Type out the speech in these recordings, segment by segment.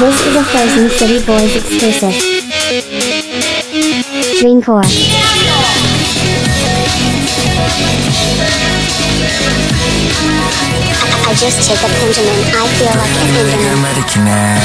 This is a Frozen City Boys exclusive. Dreamcore. I just take a Benjamin. I feel like a Benjamin.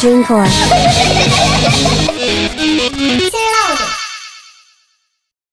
Dreamcore.